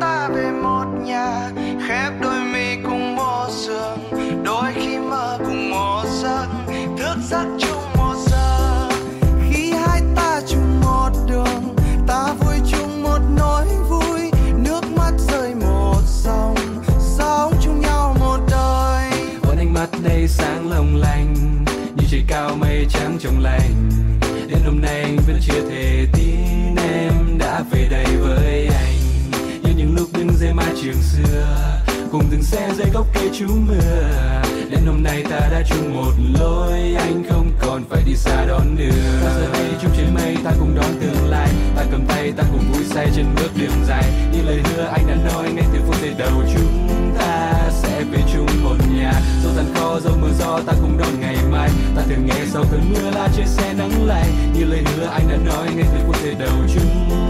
Ta về một nhà, khép đôi mi cùng một giường đôi khi mơ cùng một giấc, thức giấc chung một giờ khi hai ta chung một đường, ta vui chung một nỗi vui. Nước mắt rơi một dòng, sống chung nhau một đời. Ôn ánh mắt đây sáng long lanh, Như trời cao mây trắng trong lành. Đến hôm nay anh vẫn chưa thể tin. Trường xưa. Cùng từng xe dây gốc cây trú mưa. Đến hôm nay ta đã chung một lối, Anh không còn phải đi xa đón đường Ta giờ đây chung trên mây, ta cùng đón tương lai. Ta cầm tay, ta cùng vui say trên bước đường dài. Như lời hứa, anh đã nói, ngay từ phút giây đầu chúng ta sẽ về chung một nhà. Dẫu gian khó dẫu mưa gió, ta cùng đón ngày mai. Ta thường nghe sau cơn mưa là trời sẽ nắng lại như lời hứa, anh đã nói, ngay từ phút giây đầu chúng ta